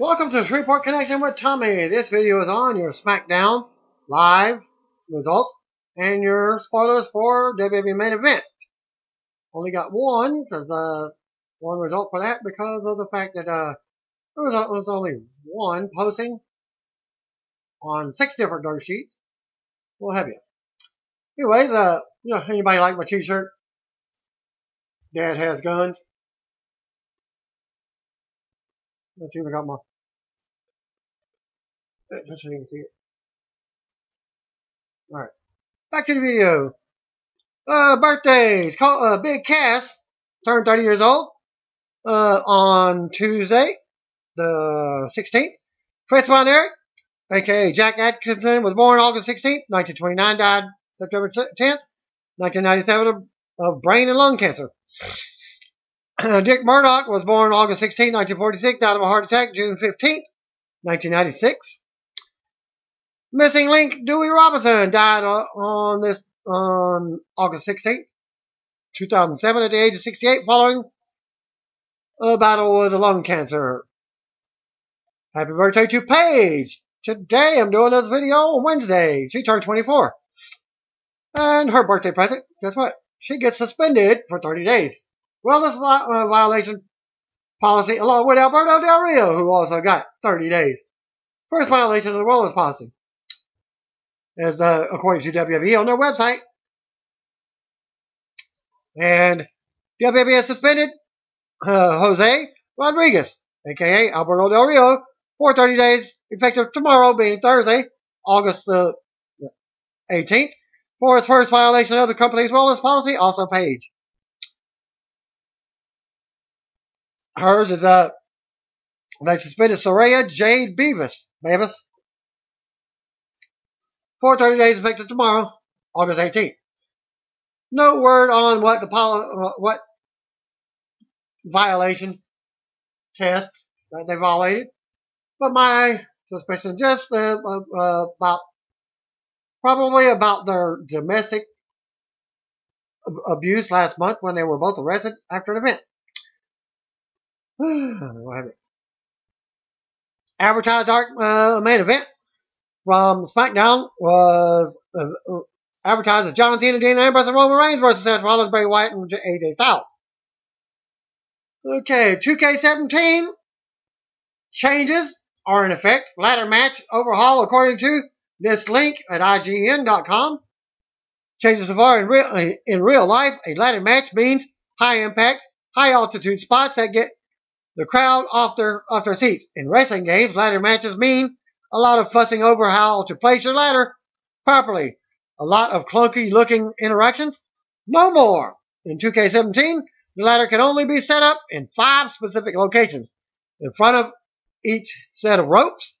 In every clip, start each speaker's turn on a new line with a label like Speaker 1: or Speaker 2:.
Speaker 1: Welcome to Shreveport Connection with Tommy. This video is on your SmackDown live results and your spoilers for WWE main event. Only got one because uh, one result for that because of the fact that uh, there was, only one posting on six different dirt sheets. We'll have you. Anyways, uh, you know, anybody like my t-shirt? Dad has guns. Let's see if I got my. Just so you can see it. Alright. Back to the video. Uh, birthdays. Call, uh, Big Cass turned 30 years old, uh, on Tuesday, the 16th. Fritz Von Erich, aka Jack Atkinson, was born August 16th, 1929, died September 10th, 1997 of, of brain and lung cancer. Dick Murdoch was born August 16, 1946, died of a heart attack June 15, 1996. Missing link Dewey Robinson died on this on August 16, 2007 at the age of 68 following a battle with lung cancer. Happy birthday to Paige. Today I'm doing this video on Wednesday. She turned 24. And her birthday present, guess what? She gets suspended for 30 days wellness uh, violation policy along with Alberto Del Rio, who also got 30 days. First violation of the wellness policy, as uh, according to WWE on their website. And WWE has suspended uh, Jose Rodriguez, aka Alberto Del Rio, for 30 days, effective tomorrow, being Thursday, August uh, 18th, for his first violation of the company's wellness policy, also Paige. Hers is uh they suspended Saraya Jade Bevis. Bevis. For 30 days effective tomorrow, August 18th. No word on what the what violation test that they violated, but my suspicion just uh, uh, about probably about their domestic abuse last month when they were both arrested after an event. we'll have it. Advertised dark uh, main event from SmackDown was uh, uh, advertised as John Cena, Dean Ambrose, and Roman Reigns versus Seth Rollins, Bray Wyatt, and AJ Styles. Okay, 2K17 changes are in effect. Ladder match overhaul according to this link at IGN.com. Changes so far in real, in real life, a ladder match means high impact, high altitude spots that get the crowd off their off their seats. In wrestling games, ladder matches mean a lot of fussing over how to place your ladder properly. A lot of clunky looking interactions. No more. In 2K17, the ladder can only be set up in five specific locations. In front of each set of ropes,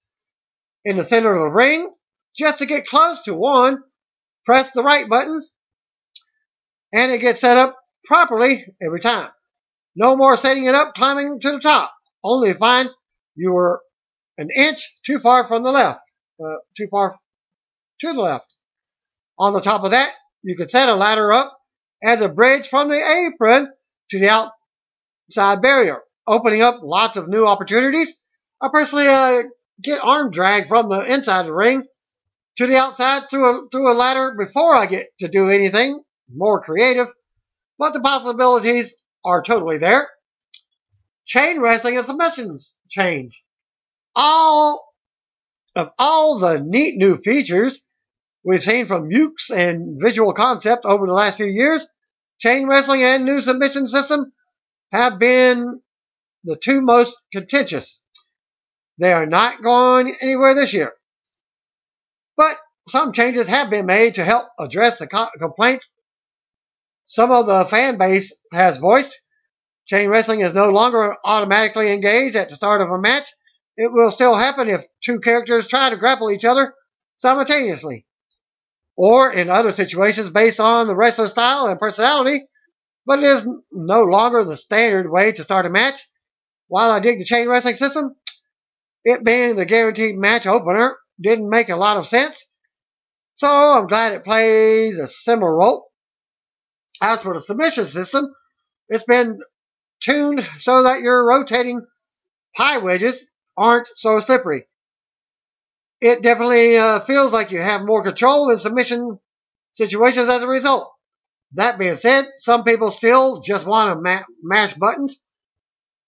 Speaker 1: in the center of the ring, just to get close to one, press the right button, and it gets set up properly every time. No more setting it up, climbing to the top. Only find you were an inch too far from the left, uh, too far to the left. On the top of that, you could set a ladder up as a bridge from the apron to the outside barrier, opening up lots of new opportunities. I personally uh, get arm drag from the inside of the ring to the outside through a, through a ladder before I get to do anything more creative. But the possibilities are totally there. Chain wrestling and submissions change. All of all the neat new features we've seen from Yuke's and Visual concepts over the last few years, chain wrestling and new submission system have been the two most contentious. They are not going anywhere this year. But some changes have been made to help address the complaints some of the fan base has voiced. Chain wrestling is no longer automatically engaged at the start of a match. It will still happen if two characters try to grapple each other simultaneously. Or in other situations based on the wrestler's style and personality, but it is no longer the standard way to start a match. While I dig the chain wrestling system, it being the guaranteed match opener didn't make a lot of sense. So I'm glad it plays a similar role as for the submission system, it's been tuned so that you're rotating pie wedges aren't so slippery. It definitely uh, feels like you have more control in submission situations as a result. That being said, some people still just want to ma- mash buttons,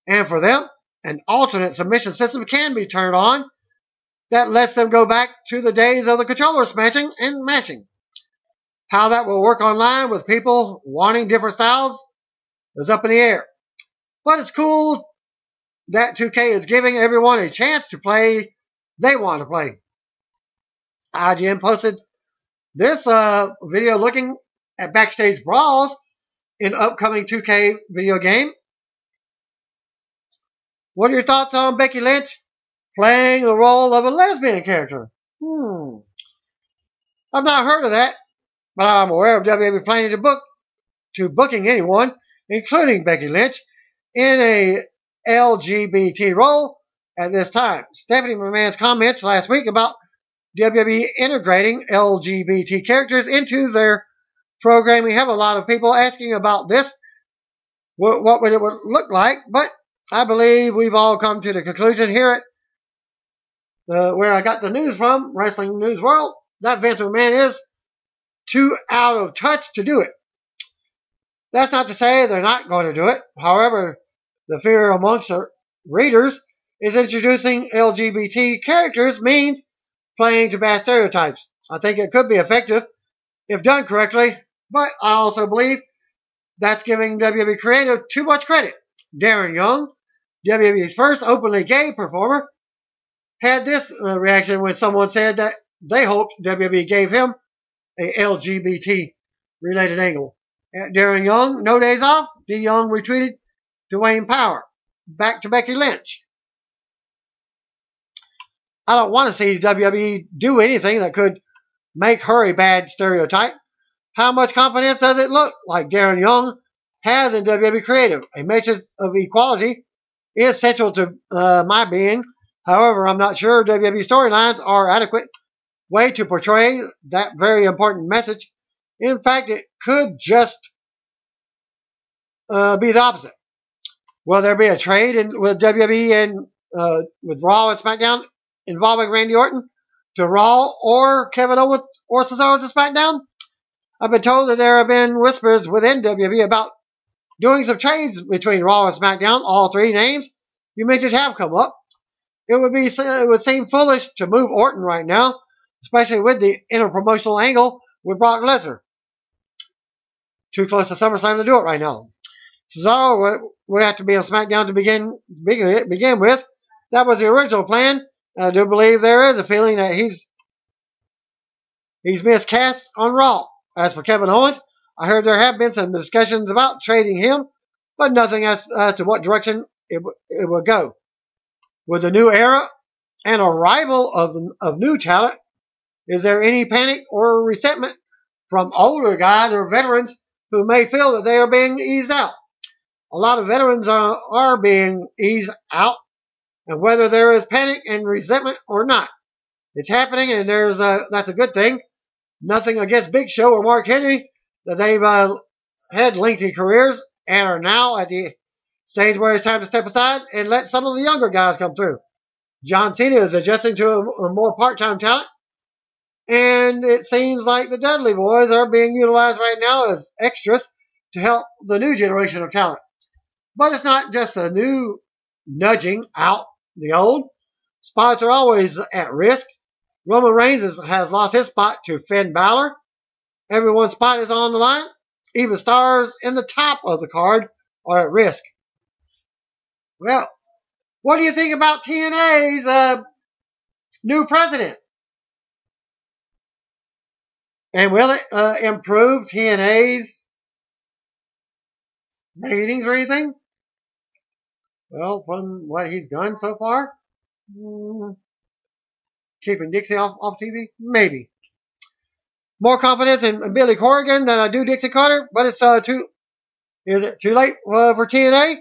Speaker 1: and for them, an alternate submission system can be turned on that lets them go back to the days of the controller smashing and mashing. How that will work online with people wanting different styles is up in the air. But it's cool that 2K is giving everyone a chance to play they want to play. IGN posted this uh, video looking at backstage brawls in upcoming 2K video game. What are your thoughts on Becky Lynch playing the role of a lesbian character? Hmm. I've not heard of that, but I'm aware of WWE planning to book to booking anyone, including Becky Lynch, in a LGBT role at this time. Stephanie McMahon's comments last week about WWE integrating LGBT characters into their programming have a lot of people asking about this. What, what would it look like? But I believe we've all come to the conclusion here at uh, where I got the news from, Wrestling News World, that Vince McMahon is too out of touch to do it. That's not to say they're not going to do it. However, the fear amongst readers is introducing LGBT characters means playing to bad stereotypes. I think it could be effective if done correctly, but I also believe that's giving WWE Creative too much credit. Darren Young, WWE's first openly gay performer, had this uh, reaction when someone said that they hoped WWE gave him a LGBT related angle. At Darren Young, no days off, D Young retweeted Dwayne Power back to Becky Lynch. I don't want to see WWE do anything that could make her a bad stereotype. How much confidence does it look like Darren Young has in WWE Creative? A message of equality is central to uh, my being. However, I'm not sure WWE storylines are adequate way to portray that very important message. In fact, it could just uh, be the opposite. Will there be a trade in, with WWE and uh, with Raw and SmackDown involving Randy Orton to Raw or Kevin Owens or Cesaro to SmackDown? I've been told that there have been whispers within WWE about doing some trades between Raw and SmackDown. All three names you mentioned have come up. It would be it would seem foolish to move Orton right now, especially with the interpromotional angle with Brock Lesnar. Too close to SummerSlam to do it right now. Cesaro would, have to be on SmackDown to begin begin, begin with. That was the original plan. I do believe there is a feeling that he's he's miscast on Raw. As for Kevin Owens, I heard there have been some discussions about trading him, but nothing as, as to what direction it, it will go. With the new era and arrival of, of new talent, is there any panic or resentment from older guys or veterans who may feel that they are being eased out? A lot of veterans are, are being eased out, and whether there is panic and resentment or not, it's happening, and there's a, that's a good thing. Nothing against Big Show or Mark Henry, that they've uh, had lengthy careers and are now at the stage where it's time to step aside and let some of the younger guys come through. John Cena is adjusting to a, a more part-time talent, and it seems like the Dudley boys are being utilized right now as extras to help the new generation of talent. But it's not just a new nudging out the old. Spots are always at risk. Roman Reigns has lost his spot to Finn Balor. Everyone's spot is on the line. Even stars in the top of the card are at risk. Well, what do you think about TNA's uh, new president? And will it uh, improve TNA's ratings or anything? Well, from what he's done so far, mm, keeping Dixie off, off TV? Maybe. More confidence in Billy Corgan than I do Dixie Carter, but it's uh, too. Is it too late uh, for TNA?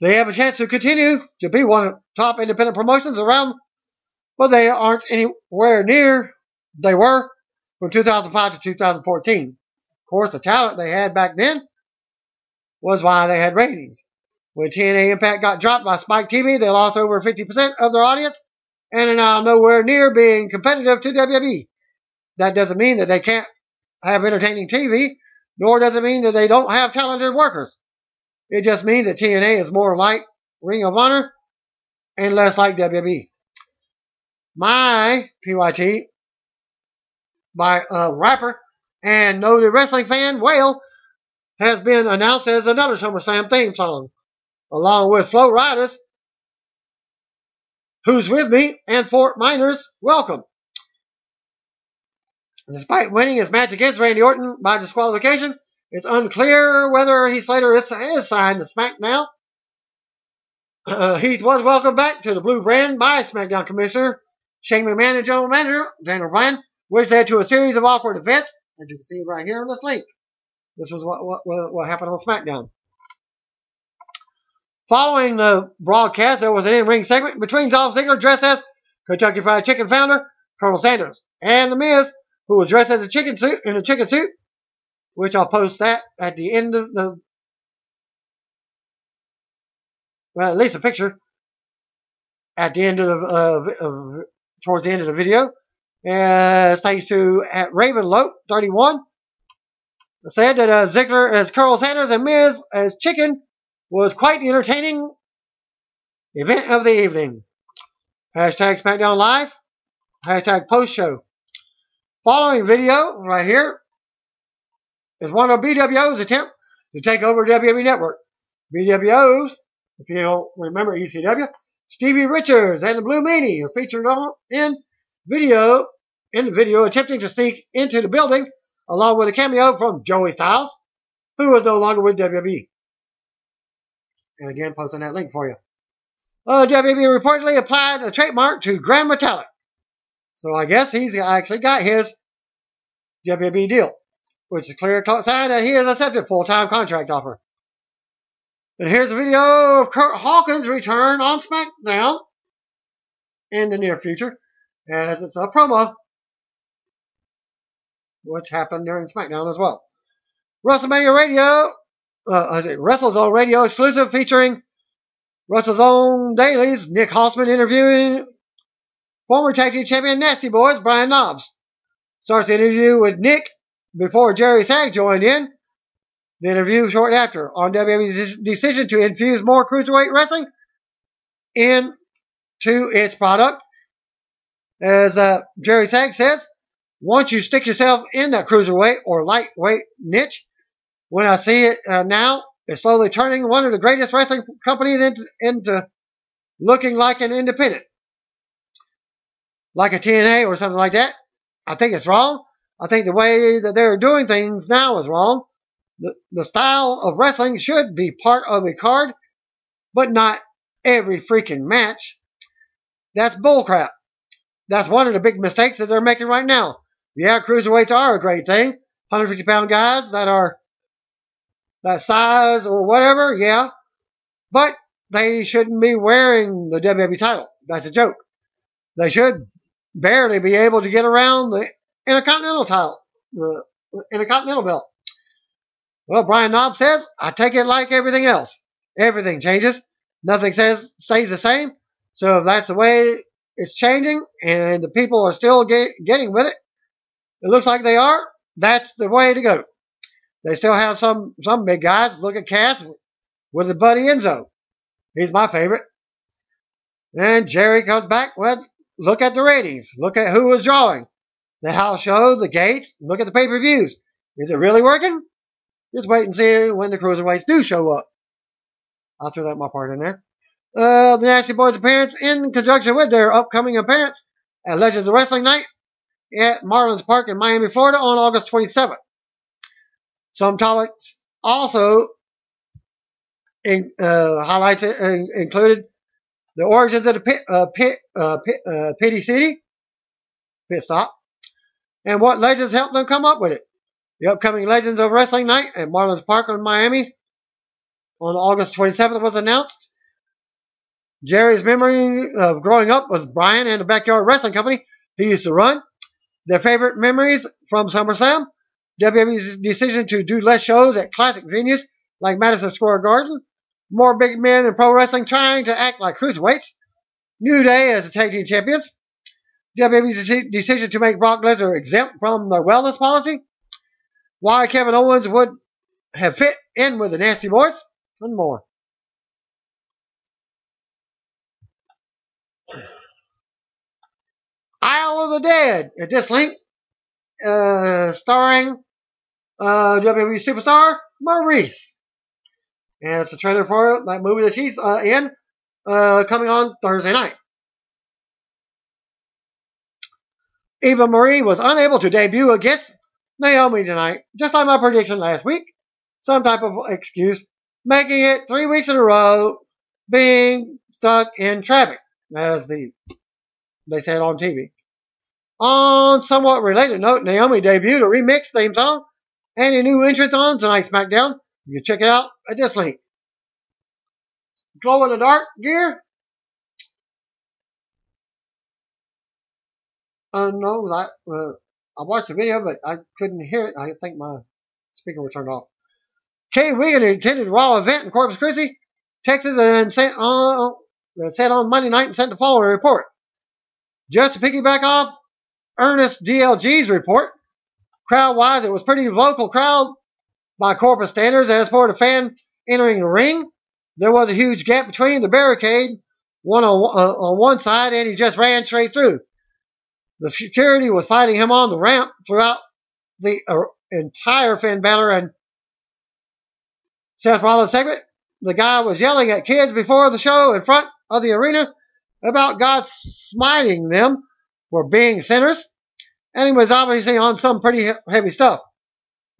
Speaker 1: They have a chance to continue to be one of top independent promotions around, but they aren't anywhere near they were from 2005 to 2014. Of course, the talent they had back then was why they had ratings. When TNA Impact got dropped by Spike TV, they lost over 50% of their audience and are now nowhere near being competitive to WWE. That doesn't mean that they can't have entertaining TV, nor does it mean that they don't have talented workers. It just means that TNA is more like Ring of Honor and less like WWE. My PYT by a rapper and noted wrestling fan Wale has been announced as another SummerSlam theme song, along with Flo Rida's Who's With Me and Fort Minor's Welcome. Despite winning his match against Randy Orton by disqualification, it's unclear whether Heath Slater is, is signed to SmackDown. Uh, Heath was welcomed back to the blue brand by SmackDown Commissioner Shane McMahon and General Manager Daniel Bryan, which led to a series of awkward events, as you can see right here on this link. This was what, what, what happened on SmackDown. Following the broadcast, there was an in-ring segment between Dolph Ziggler, dressed as Kentucky Fried Chicken founder Colonel Sanders, and The Miz, who was dressed as a chicken suit in a chicken suit, which I'll post that at the end of the, well, at least a picture at the end of the, uh, towards the end of the video. Uh, thanks to at Raven Lope 31 said that uh, Ziggler as Colonel Sanders and Miz as Chicken was quite the entertaining event of the evening. Hashtag SmackDown Live. Hashtag post show. Following video right here is one of BWO's attempt to take over WWE Network. BWO's, if you don't remember ECW, Stevie Richards and the Blue Meanie are featured on in video in the video attempting to sneak into the building along with a cameo from Joey Styles, who is no longer with WWE. And again, posting that link for you. Uh, WWE reportedly applied a trademark to Gran Metalik. So I guess he's actually got his WWE deal, which is a clear sign that he has accepted full-time contract offer. And here's a video of Curt Hawkins' return on SmackDown in the near future, as it's a promo, which happened during SmackDown as well. WrestleMania Radio uh, WrestleZone Radio exclusive featuring WrestleZone Dailies, Nick Hausman interviewing former tag team champion Nasty Boys, Brian Knobbs. Starts the interview with Nick before Jerry Sag joined in. The interview shortly after on WWE's decision to infuse more cruiserweight wrestling into its product. As uh, Jerry Sag says, once you stick yourself in that cruiserweight or lightweight niche, when I see it uh, now, it's slowly turning one of the greatest wrestling companies into, into looking like an independent, like a TNA or something like that. I think it's wrong. I think the way that they're doing things now is wrong. The, the style of wrestling should be part of a card, but not every freaking match. That's bullcrap. That's one of the big mistakes that they're making right now. Yeah, cruiserweights are a great thing. 150 pound guys that are that size or whatever, yeah. But they shouldn't be wearing the WWE title. That's a joke. They should barely be able to get around the Intercontinental title, Intercontinental belt. Well, Brian Knobbs says, I take it like everything else. Everything changes. Nothing says stays the same. So if that's the way it's changing and the people are still get, getting with it, it looks like they are, that's the way to go. They still have some some big guys. Look at Cass with the buddy Enzo. He's my favorite. And Jerry comes back. Well, look at the ratings. Look at who was drawing. The house show, the gates. Look at the pay per views. Is it really working? Just wait and see when the cruiserweights do show up. I'll throw that my part in there. Uh, the Nasty Boys appearance in conjunction with their upcoming appearance at Legends of Wrestling Night at Marlins Park in Miami, Florida on August 27th. Some topics also in, uh, highlights uh, included the origins of the pit, uh, pit, uh, pit uh, Pity City, pit stop, and what legends helped them come up with it. The upcoming Legends of Wrestling Night at Marlins Park in Miami on August 27th was announced. Jerry's memory of growing up with Brian and the Backyard Wrestling Company he used to run. Their favorite memories from SummerSlam WWE's decision to do less shows at classic venues like Madison Square Garden More big men in pro wrestling trying to act like cruiserweights. New Day as the tag team champions. WWE's decision to make Brock Lesnar exempt from their wellness policy. Why Kevin Owens would have fit in with the Nasty Boys. And more. Isle of the Dead. At this link, uh, starring uh, WWE superstar Maryse. And it's a trailer for that movie that she's uh, in, uh, coming on Thursday night. Eva Marie was unable to debut against Naomi tonight, just like my prediction last week. Some type of excuse, making it three weeks in a row being stuck in traffic, as the they said on TV. On somewhat related note, Naomi debuted a remix theme song and a new entrance on tonight's SmackDown. You can check it out at this link. Glow in the dark gear. Uh, that, uh, I watched the video, but I couldn't hear it. I think my speaker was turned off. Kay Wigan attended a Raw event in Corpus Christi, Texas, and sent on, uh, said on Monday night and sent the following report. Just to piggyback off Ernest DLG's report, crowd-wise, it was pretty vocal crowd by corporate standards. As for the fan entering the ring, there was a huge gap between the barricade, one on, uh, on one side, and he just ran straight through. The security was fighting him on the ramp throughout the uh, entire Finn Balor and Seth Rollins segment. The guy was yelling at kids before the show in front of the arena about God smiting them for being sinners, and he was obviously on some pretty heavy stuff.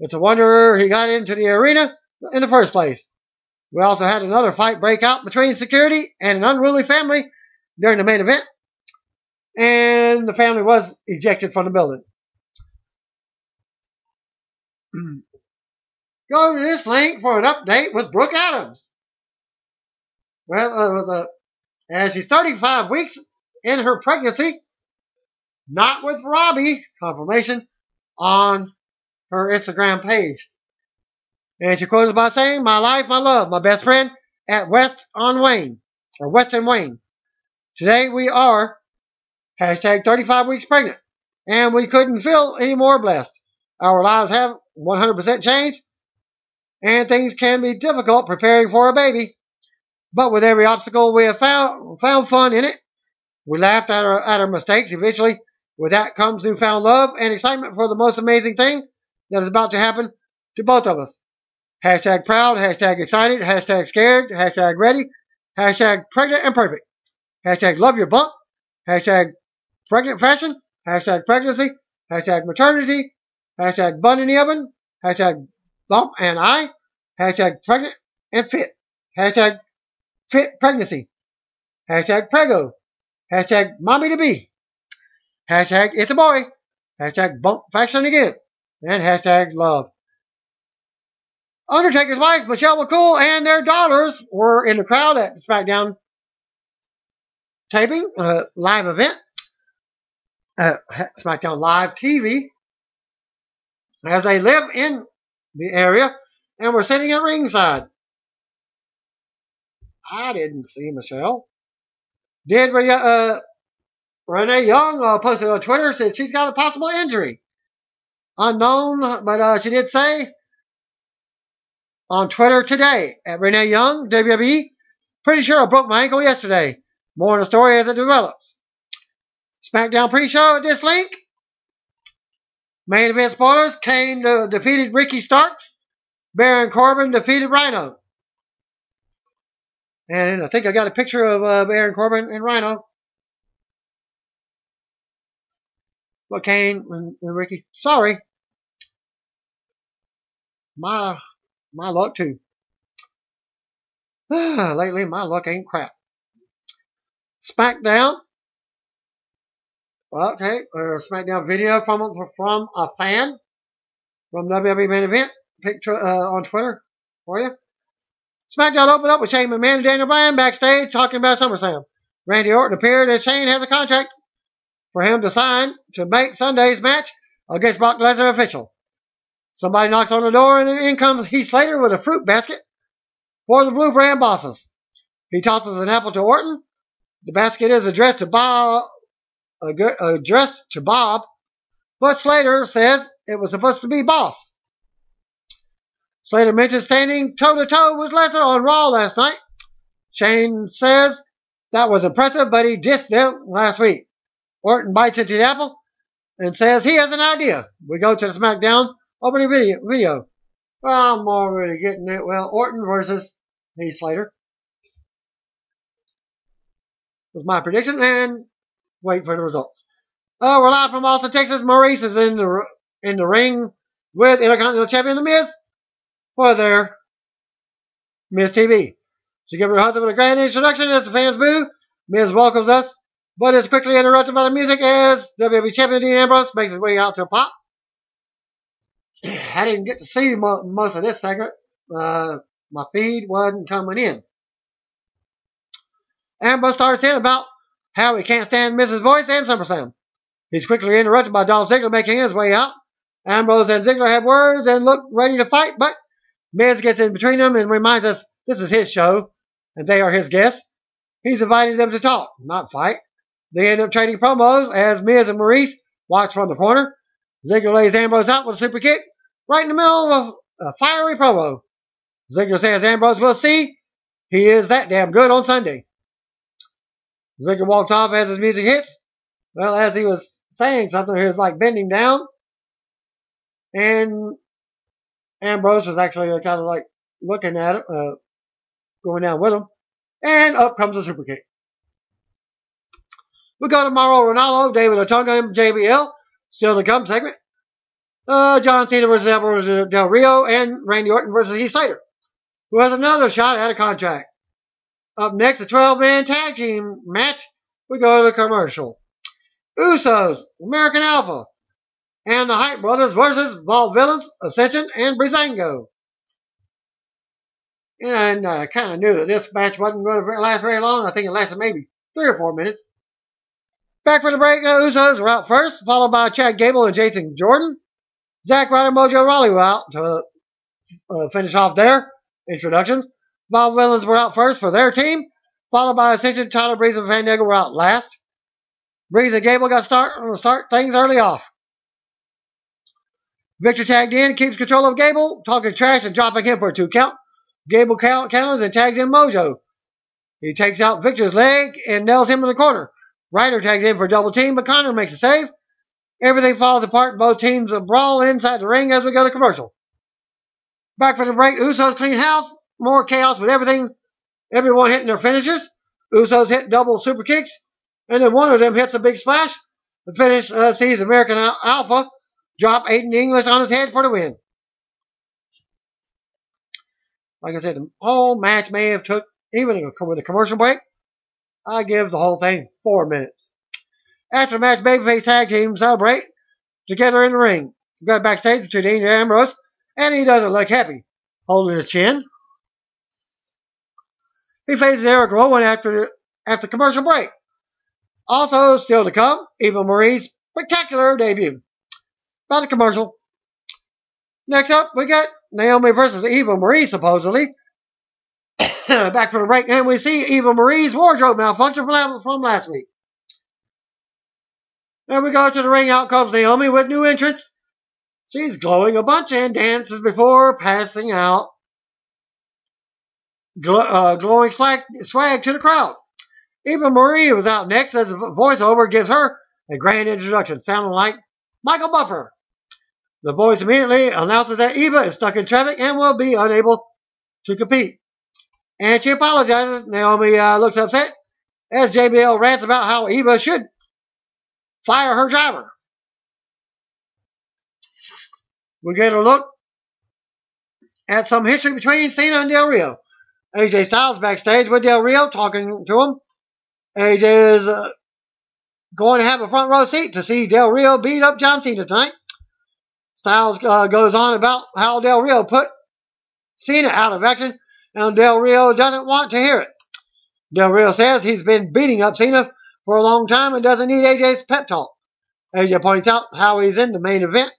Speaker 1: It's a wonder he got into the arena in the first place. We also had another fight break out between security and an unruly family during the main event, and the family was ejected from the building. Go to this link for an update with Brooke Adams. Well, uh, uh, as she's 35 weeks in her pregnancy, not with Robbie, confirmation on her Instagram page. And she quotes by saying, My life, my love, my best friend at West on Wayne, or Western Wayne. Today we are hashtag 35 weeks pregnant, and we couldn't feel any more blessed. Our lives have 100% changed, and things can be difficult preparing for a baby. But with every obstacle, we have found, found fun in it. We laughed at our, at our mistakes. Eventually, with that comes newfound love and excitement for the most amazing thing that is about to happen to both of us. Hashtag proud, hashtag excited, hashtag scared, hashtag ready, hashtag pregnant and perfect, hashtag love your bump, hashtag pregnant fashion, hashtag pregnancy, hashtag maternity, hashtag bun in the oven, hashtag bump and I, hashtag pregnant and fit, hashtag fit pregnancy, hashtag prego, hashtag mommy to be, hashtag it's a boy, hashtag bump fashion again, and hashtag love. Undertaker's wife, Michelle McCool, and their daughters were in the crowd at the SmackDown taping, uh, live event, uh, SmackDown Live TV, as they live in the area and were sitting at ringside. I didn't see Michelle. Did uh, Renee Young uh, posted on Twitter said she's got a possible injury. Unknown, but uh, she did say on Twitter today at Renee Young, WWE. Pretty sure I broke my ankle yesterday. More on the story as it develops. SmackDown pre-show at this link. Main event spoilers. Kane uh, defeated Ricky Starks. Baron Corbin defeated Rhino. And I think I got a picture of uh, Baron Corbin and Rhino. But Kane and, and Ricky, sorry. My my luck too. Lately, my luck ain't crap. SmackDown. Well, okay, uh, SmackDown video from from a fan from WWE main event. Picture uh, on Twitter for you. SmackDown opened up with Shane McMahon and Daniel Bryan backstage talking about SummerSlam. Randy Orton appeared as Shane has a contract for him to sign to make Sunday's match against Brock Lesnar official. Somebody knocks on the door and in comes Heath Slater with a fruit basket. for the Blue Brand bosses. He tosses an apple to Orton. The basket is addressed to Bob, addressed to Bob, but Slater says it was supposed to be Boss. Slater mentions standing toe to toe with Lesnar on Raw last night. Shane says that was impressive, but he dissed them last week. Orton bites into the apple and says he has an idea. We go to the SmackDown opening video. video. Well, I'm already getting it. Well, Orton versus Heath Slater was my prediction, and wait for the results. Uh, we're live from Austin, Texas. Maryse is in the in the ring with Intercontinental Champion The Miz for their Miz TV. She gives her husband a grand introduction as the fans boo. Miz welcomes us, but is quickly interrupted by the music as WWE Champion Dean Ambrose makes his way out to a pop. I didn't get to see most of this segment. Uh, my feed wasn't coming in. Ambrose starts in about how he can't stand Miz's voice and SummerSlam. He's quickly interrupted by Dolph Ziggler making his way out. Ambrose and Ziggler have words and look ready to fight, but Miz gets in between them and reminds us this is his show and they are his guests. He's invited them to talk, not fight. They end up trading promos as Miz and Maryse watch from the corner. Ziggler lays Ambrose out with a super kick right in the middle of a, fiery promo. Ziggler says Ambrose will see he is that damn good on Sunday. Ziggler walks off as his music hits. Well, as he was saying something, he was like bending down. And Ambrose was actually kind of like looking at it, uh, going down with him. And up comes a super kick. We go to Mauro Ranallo, David Otunga, and JBL. Still to come segment. Uh, John Cena versus Alberto Del Rio and Randy Orton versus Heath Slater, who has another shot at a contract. Up next, a 12 man tag team match. We go to commercial. Usos, American Alpha, and the Hype Brothers versus Vaudevillains, Ascension, and Breezango. And I kind of knew that this match wasn't going to last very long. I think it lasted maybe three or four minutes. Back for the break, the Usos were out first, followed by Chad Gable and Jason Jordan. Zack Ryder, and Mojo Rawley were out to uh, finish off their introductions. Vaudevillains were out first for their team, followed by Ascension, Tyler Breeze, and Fandango were out last. Breeze and Gable got start start things early off. Victor tagged in, keeps control of Gable, talking trash and dropping him for a two count. Gable count, counters and tags in Mojo. He takes out Victor's leg and nails him in the corner. Ryder tags in for a double team, but Connor makes a save. Everything falls apart. Both teams brawl inside the ring as we go to commercial. Back for the break. Usos clean house. More chaos with everything. Everyone hitting their finishes. Usos hit double super kicks. And then one of them hits a big splash. The finish uh, sees American Alpha drop Aiden English on his head for the win. Like I said, the whole match may have took, even with a commercial break, I give the whole thing four minutes. After the match, Babyface Tag Team celebrate together in the ring. We got backstage to Dean Ambrose, and he doesn't look happy, holding his chin. He faces Eric Rowan after after commercial break. Also, still to come, Eva Marie's spectacular debut. About the commercial. Next up, we got Naomi versus Eva Marie, supposedly. Back from the break, and we see Eva Marie's wardrobe malfunction from last week. Then we go to the ring. Out comes Naomi with new entrance. She's glowing a bunch and dances before passing out, gl- uh, glowing swag, swag to the crowd. Eva Marie was out next as a voiceover gives her a grand introduction, sounding like Michael Buffer. The voice immediately announces that Eva is stuck in traffic and will be unable to compete. And she apologizes. Naomi uh, looks upset as JBL rants about how Eva should fire her driver. We get a look at some history between Cena and Del Rio. AJ Styles backstage with Del Rio talking to him. AJ is uh, going to have a front row seat to see Del Rio beat up John Cena tonight. Styles uh, goes on about how Del Rio put Cena out of action, and Del Rio doesn't want to hear it. Del Rio says he's been beating up Cena for a long time and doesn't need AJ's pep talk. AJ points out how he's in the main event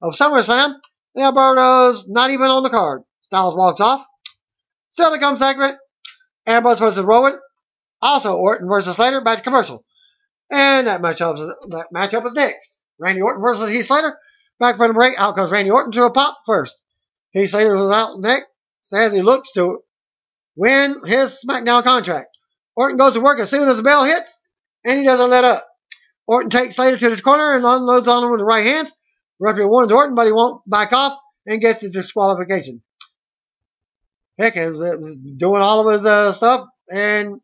Speaker 1: of SummerSlam and Alberto's not even on the card. Styles walks off. Still to come segment. Ambrose versus Rowan. Also Orton versus Slater. Back to commercial. And that matchup, that matchup is next. Randy Orton versus Heath Slater. Back from the break. Out comes Randy Orton to a pop first. Heath Slater was out next as he looks to win his SmackDown contract. Orton goes to work as soon as the bell hits, and he doesn't let up. Orton takes Slater to the corner and unloads on him with the right hands. Referee warns Orton, but he won't back off and gets the disqualification. Heck, he was doing all of his uh, stuff, and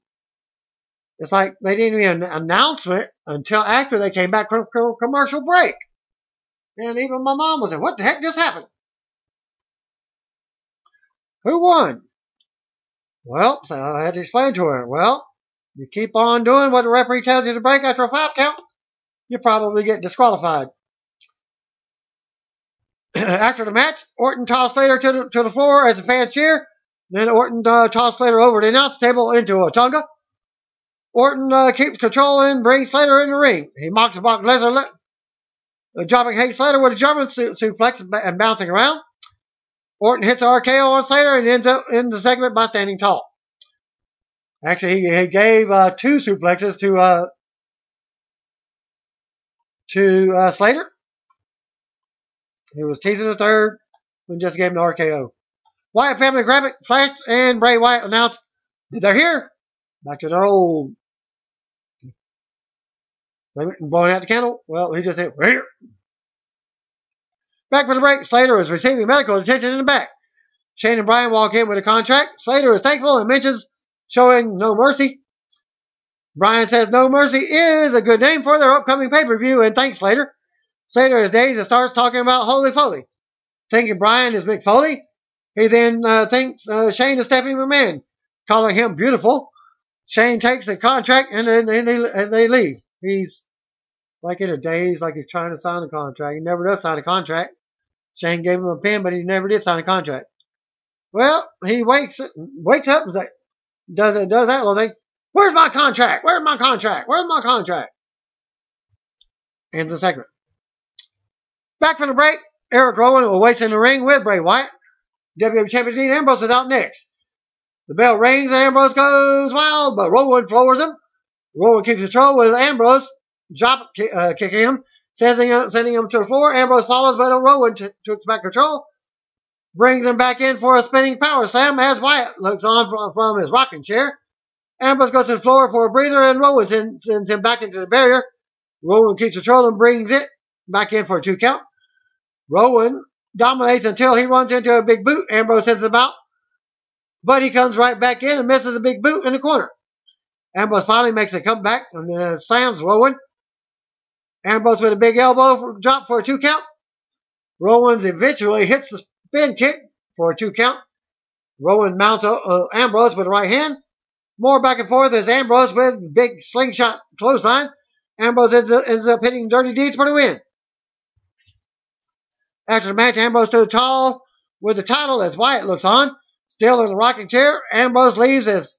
Speaker 1: it's like they didn't even announce it until after they came back from commercial break. And even my mom was like, what the heck just happened? Who won? Well, so I had to explain to her, well, you keep on doing what the referee tells you to break after a five count, you probably get disqualified. after the match, Orton tossed Slater to the, to the floor as the fans cheer. Then Orton uh, tossed Slater over the announce table into Otunga. Orton uh, keeps control and brings Slater in the ring. He mocks Brock Lesnar, uh, dropping Heath Slater with a German su- suplex and bouncing around. Orton hits RKO on Slater and ends up in the segment by standing tall. Actually, he, he gave uh, two suplexes to uh, to uh, Slater. He was teasing the third and just gave him the RKO. Wyatt family graphic flashed and Bray Wyatt announced they're here. Back to their old. They went and blowing out the candle. Well, he just said, we're here. Back for the break, Slater is receiving medical attention in the back. Shane and Bryan walk in with a contract. Slater is thankful and mentions showing no mercy. Bryan says no mercy is a good name for their upcoming pay-per-view and thanks Slater. Slater is dazed and starts talking about Holy Foley. Thinking Bryan is Mick Foley, he then uh, thinks uh, Shane is Stephanie McMahon, calling him beautiful. Shane takes the contract and then and they, and they leave. He's like in a daze, like he's trying to sign a contract. He never does sign a contract. Shane gave him a pen, but he never did sign a contract. Well, he wakes wakes up and like, does it does that little thing. Where's my contract? Where's my contract? Where's my contract? Ends the segment. Back from the break, Eric Rowan awaits in the ring with Bray Wyatt. WWE Champion Dean Ambrose is out next. The bell rings and Ambrose goes wild, but Rowan floors him. Rowan keeps control with Ambrose drop uh, kicking him, sending him, sending him to the floor. Ambrose follows, but Rowan takes back control, brings him back in for a spinning power slam as Wyatt looks on from, from his rocking chair. Ambrose goes to the floor for a breather, and Rowan sends, sends him back into the barrier. Rowan keeps control and brings it back in for a two count. Rowan dominates until he runs into a big boot. Ambrose sends him out, but he comes right back in and misses a big boot in the corner. Ambrose finally makes a comeback and uh, slams Rowan. Ambrose with a big elbow for, drop for a two count. Rowan's eventually hits the spin kick for a two count. Rowan mounts uh, Ambrose with a right hand. More back and forth as Ambrose with big slingshot clothesline. Ambrose ends up, ends up hitting Dirty Deeds for the win. After the match, Ambrose stood tall with the title as Wyatt looks on. Still in the rocking chair, Ambrose leaves as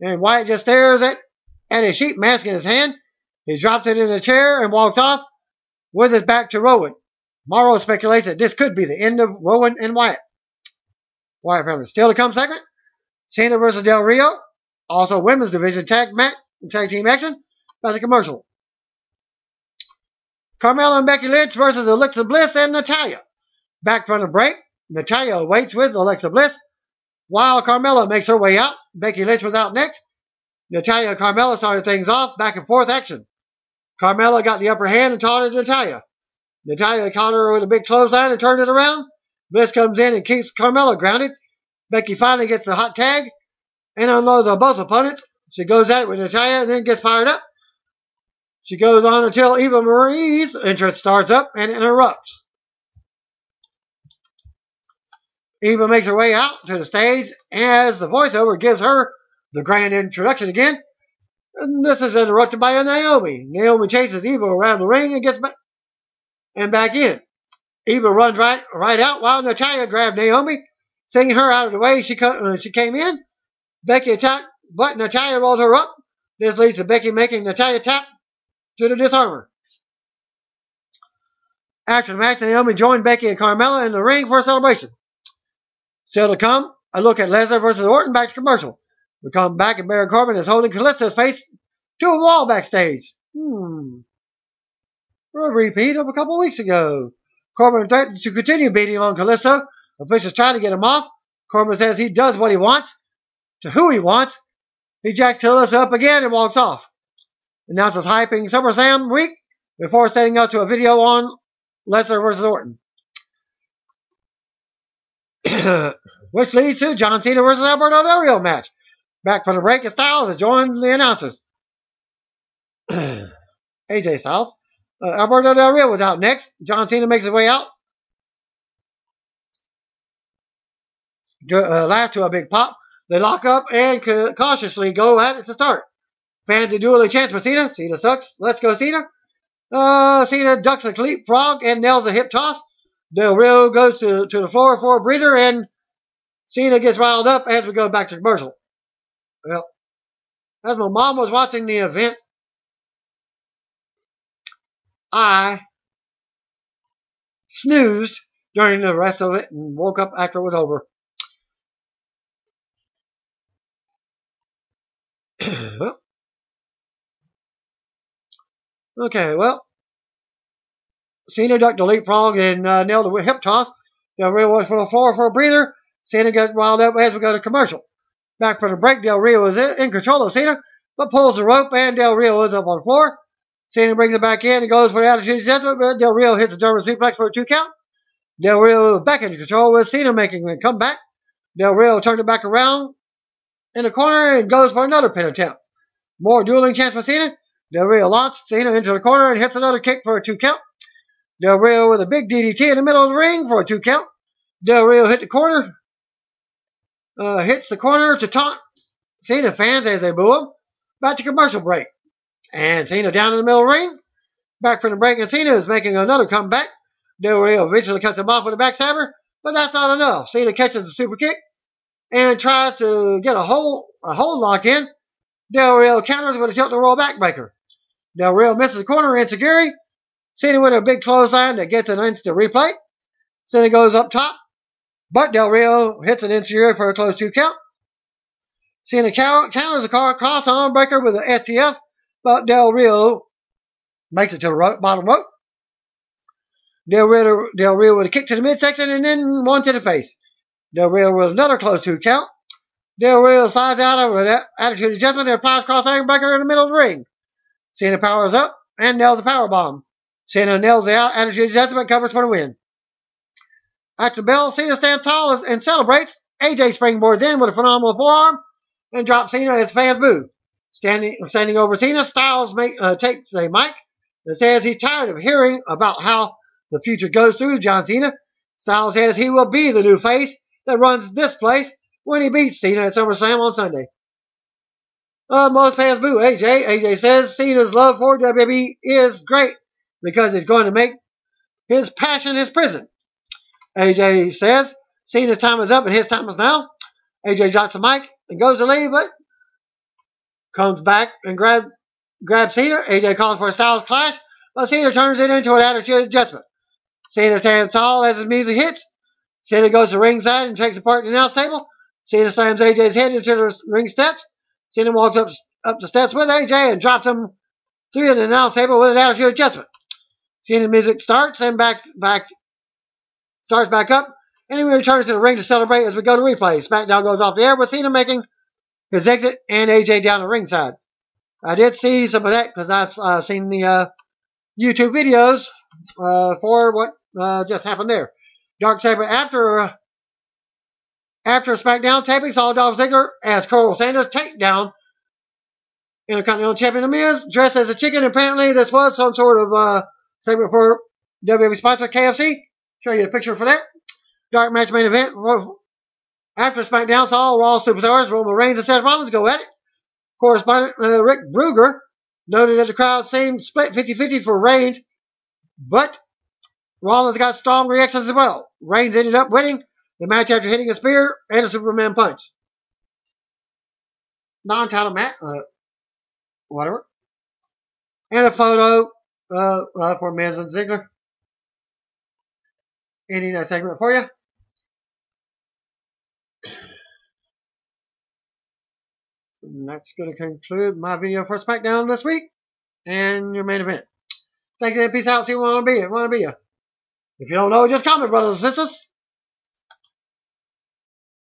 Speaker 1: and Wyatt just stares at, at his sheep mask in his hand. He drops it in a chair and walks off with his back to Rowan. Mauro speculates that this could be the end of Rowan and Wyatt. Wyatt family still to come second. Cena versus Del Rio. Also women's division tag match, tag team action. That's a commercial. Carmella and Becky Lynch versus Alexa Bliss and Natalya. Back from the break, Natalya waits with Alexa Bliss while Carmella makes her way out. Becky Lynch was out next. Natalya and Carmella started things off, back and forth action. Carmella got the upper hand and taunted Natalya. Natalya caught her with a big clothesline and turned it around. Bliss comes in and keeps Carmella grounded. Becky finally gets the hot tag and unloads on both opponents. She goes at it with Natalya and then gets fired up. She goes on until Eva Marie's entrance starts up and interrupts. Eva makes her way out to the stage as the voiceover gives her the grand introduction again. This is interrupted by a Naomi. Naomi chases Eva around the ring and gets back and back in. Eva runs right right out while Natalya grabbed Naomi, sending her out of the way. She uh, she came in. Becky attacked, but Natalya rolled her up. This leads to Becky making Natalya tap to the Dis-arm-her. After the match, Naomi joined Becky and Carmella in the ring for a celebration. Still to come, a look at Lesnar versus Orton back to commercial. We come back and Baron Corbin is holding Kalisto's face to a wall backstage. Hmm. A repeat of a couple weeks ago. Corbin threatens to continue beating on Kalisto. Officials try to get him off. Corbin says he does what he wants, to who he wants. He jacks Kalisto up again and walks off. Announces hyping SummerSlam week before setting up to a video on Lesnar versus Orton. Which leads to John Cena versus Alberto Del Rio match. Back from the break, and Styles has joined the announcers. AJ Styles. Uh, Alberto Del Rio was out next. John Cena makes his way out. Uh, last to a big pop. They lock up and cautiously go at it to start. Fans are dueling chance for Cena. Cena sucks. Let's go, Cena. Uh, Cena ducks a leapfrog and nails a hip toss. Del Rio goes to, to the floor for a breather, and Cena gets riled up as we go back to commercial. Well, as my mom was watching the event, I snoozed during the rest of it and woke up after it was over. okay, well, Cena ducked a leapfrog and uh, nailed a hip toss. Del Rio was for the floor for a breather. Cena got riled up as we go to commercial. Back for the break, Del Rio is in control of Cena, but pulls the rope and Del Rio is up on the floor. Cena brings it back in and goes for the attitude adjustment, but Del Rio hits a German suplex for a two count. Del Rio back into control with Cena making a comeback. Del Rio turned it back around in the corner and goes for another pin attempt. More dueling chance for Cena. Del Rio launches Cena into the corner and hits another kick for a two count. Del Rio with a big DDT in the middle of the ring for a two count. Del Rio hit the corner, uh, hits the corner to taunt Cena fans as they boo him. Back to commercial break. And Cena down in the middle the ring. Back from the break, and Cena is making another comeback. Del Rio eventually cuts him off with a backstabber, but that's not enough. Cena catches a super kick and tries to get a hold, a hold locked in. Del Rio counters with a tilt and roll backbreaker. Del Rio misses the corner and Seguri. Cena with a big clothesline that gets an instant replay. Cena goes up top, but Del Rio hits an enziguri for a close two count. Cena counters a cross arm breaker with an STF, but Del Rio makes it to the bottom rope. Del Rio, Del Rio with a kick to the midsection and then one to the face. Del Rio with another close two count. Del Rio slides out of an attitude adjustment and applies cross arm breaker in the middle of the ring. Cena powers up and nails a power bomb. Cena nails the attitude adjustment covers for the win. After Bell, Cena stands tall and celebrates. AJ springboards in with a phenomenal forearm and drops Cena as fans boo. Standing, standing over Cena, Styles make, uh, takes a mic and says he's tired of hearing about how the future goes through John Cena. Styles says he will be the new face that runs this place when he beats Cena at SummerSlam on Sunday. Uh, most fans boo AJ. AJ says Cena's love for WWE is great because he's going to make his passion his prison. AJ says Cena's time is up and his time is now. AJ drops the mic and goes to leave, but comes back and grab grabs Cena. AJ calls for a Styles clash, but Cena turns it into an attitude adjustment. Cena stands tall as his music hits. Cena goes to ringside and takes apart the announce table. Cena slams AJ's head into the ring steps. Cena walks up up the steps with AJ and drops him through the announce table with an attitude adjustment. Cena music starts and back back starts back up, and he returns to the ring to celebrate as we go to replay. SmackDown goes off the air with Cena making his exit and AJ down the ringside. I did see some of that because I've uh, seen the uh, YouTube videos uh, for what uh, just happened there. Dark Saber after uh, after SmackDown taping saw Dolph Ziggler as Colonel Sanders take down Intercontinental Champion The Miz dressed as a chicken. Apparently, this was some sort of uh, segment for WWE sponsor KFC. Show you a picture for that. Dark match main event. After SmackDown saw Raw superstars Roman Reigns and Seth Rollins go at it. Correspondent uh, Rick Bruger noted that the crowd seemed split 50-50 for Reigns, but Rollins got strong reactions as well. Reigns ended up winning the match after hitting a spear and a Superman punch. Non-title match, uh, whatever. And a photo uh, uh, for Miz and Ziggler ending that uh, segment for you. And that's going to conclude my video for SmackDown this week and your main event. Thank you. Peace out. See you want to be. Want to be you. If you don't know, just comment, brothers and sisters.